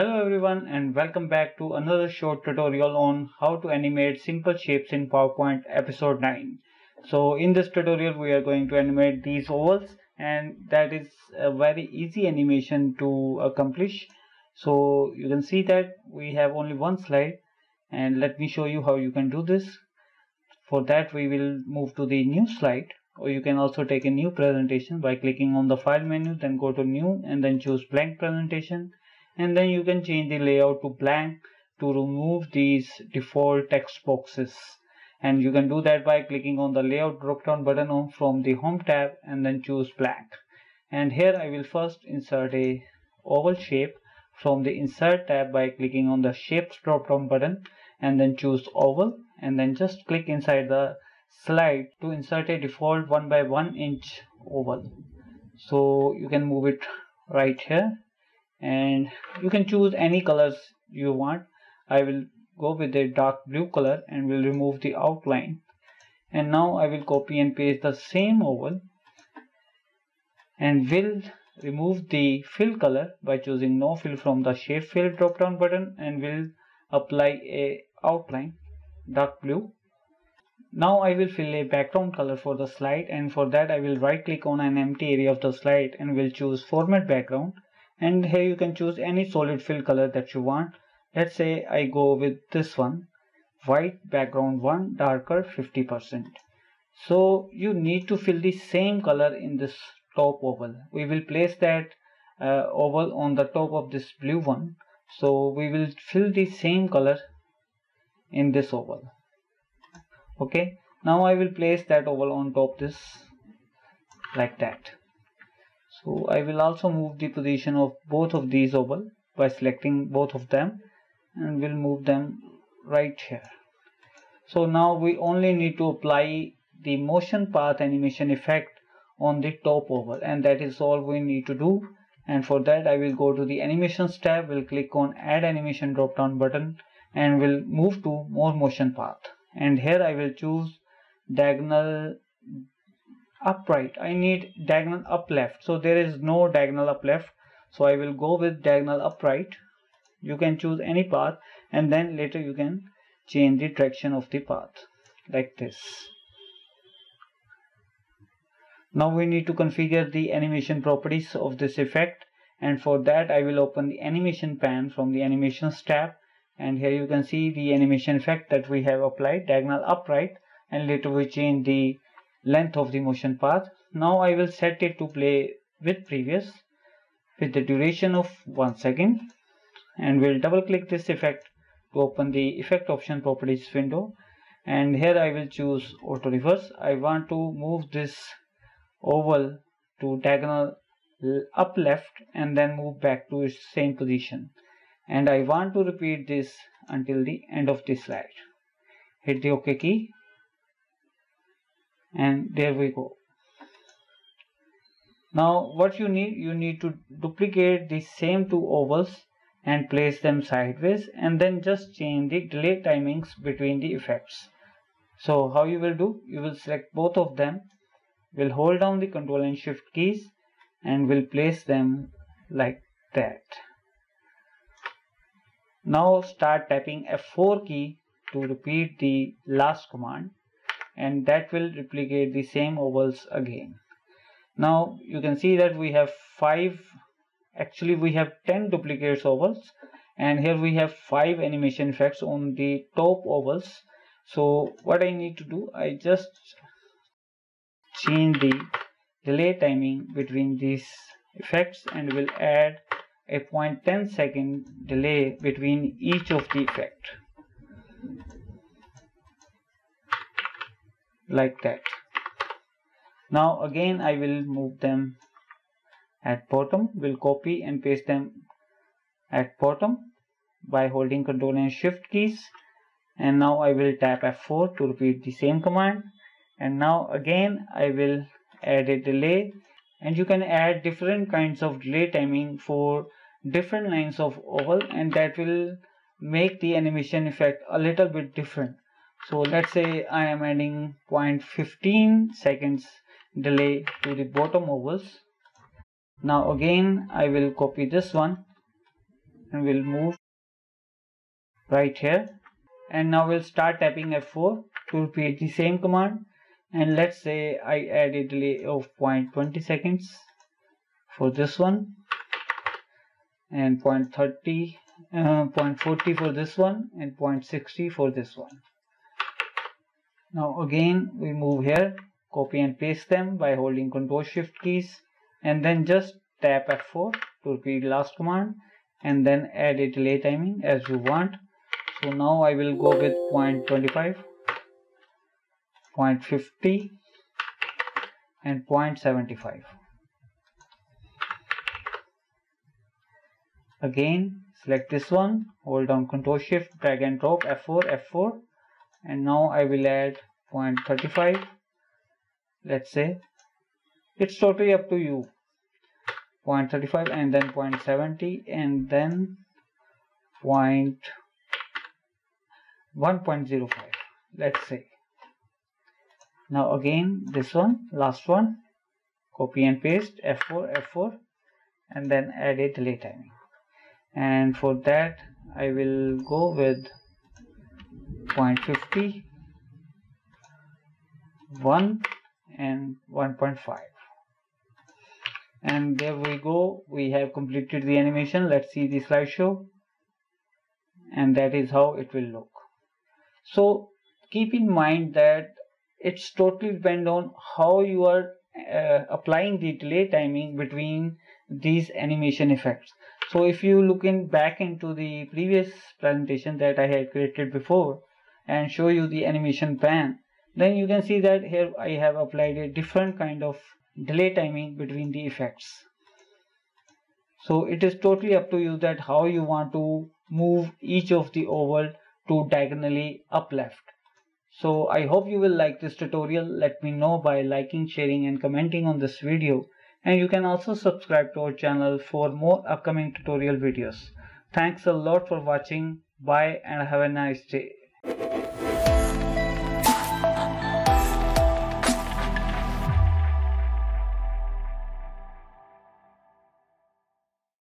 Hello everyone and welcome back to another short tutorial on how to animate simple shapes in PowerPoint episode 9. So in this tutorial we are going to animate these ovals and that is a very easy animation to accomplish. So you can see that we have only one slide and let me show you how you can do this. For that we will move to the new slide or you can also take a new presentation by clicking on the file menu then go to new and then choose blank presentation and then you can change the layout to blank to remove these default text boxes. And you can do that by clicking on the layout drop down button on from the home tab and then choose blank. And here I will first insert a oval shape from the insert tab by clicking on the shapes drop down button and then choose oval and then just click inside the slide to insert a default 1 by 1 inch oval. So you can move it right here and you can choose any colors you want. I will go with a dark blue color and will remove the outline. And now I will copy and paste the same oval. And will remove the fill color by choosing no fill from the shape fill drop down button and will apply a outline dark blue. Now I will fill a background color for the slide and for that I will right click on an empty area of the slide and will choose format background and here you can choose any solid fill color that you want. Let's say I go with this one. White background one darker 50% so you need to fill the same color in this top oval. We will place that uh, oval on the top of this blue one. So we will fill the same color in this oval. Okay? Now I will place that oval on top this like that so I will also move the position of both of these oval by selecting both of them and we'll move them right here. So now we only need to apply the motion path animation effect on the top oval and that is all we need to do. And for that I will go to the animations tab we'll click on add animation drop down button and we'll move to more motion path. And here I will choose diagonal upright. I need diagonal up left. So there is no diagonal up left. So I will go with diagonal upright. You can choose any path and then later you can change the direction of the path like this. Now we need to configure the animation properties of this effect. And for that I will open the animation pan from the animations tab. And here you can see the animation effect that we have applied diagonal upright. And later we change the length of the motion path. Now I will set it to play with previous with the duration of 1 second and we'll double click this effect to open the effect option properties window and here I will choose auto reverse. I want to move this oval to diagonal up left and then move back to its same position and I want to repeat this until the end of the slide. Hit the OK key and there we go. Now what you need you need to duplicate the same two ovals and place them sideways and then just change the delay timings between the effects. So how you will do? You will select both of them will hold down the control and shift keys and will place them like that. Now start tapping F4 key to repeat the last command and that will replicate the same ovals again. Now you can see that we have five actually we have 10 duplicates ovals and here we have five animation effects on the top ovals. So what I need to do I just change the delay timing between these effects and will add a 0.10 second delay between each of the effect like that. Now again I will move them at bottom. Will copy and paste them at bottom by holding control and shift keys. And now I will tap F4 to repeat the same command. And now again I will add a delay. And you can add different kinds of delay timing for different lines of oval and that will make the animation effect a little bit different so let's say I am adding 0.15 seconds delay to the bottom ovals. Now again I will copy this one and we'll move right here. And now we'll start tapping F4 to repeat the same command. And let's say I add a delay of 0.20 seconds for this one and 0.30 uh, 0.40 for this one and 0.60 for this one now again we move here copy and paste them by holding ctrl shift keys and then just tap F4 to repeat last command and then add a delay timing as you want. So now I will go with 0.25 0.50 and 0.75 again select this one hold down ctrl shift drag and drop f4 f4 and now I will add 0.35 let's say it's totally up to you. 0.35 and then 0.70 and then point 1.05 let's say. Now again this one last one. Copy and paste f4 f4 and then add a delay timing and for that I will go with 0.50 1 and 1.5 and there we go. We have completed the animation. Let's see the slideshow. And that is how it will look. So keep in mind that it's totally depend on how you are uh, applying the delay timing between these animation effects. So if you look in back into the previous presentation that I had created before and show you the animation pan. Then you can see that here I have applied a different kind of delay timing between the effects. So it is totally up to you that how you want to move each of the oval to diagonally up left so I hope you will like this tutorial. Let me know by liking sharing and commenting on this video. And you can also subscribe to our channel for more upcoming tutorial videos. Thanks a lot for watching. Bye and have a nice day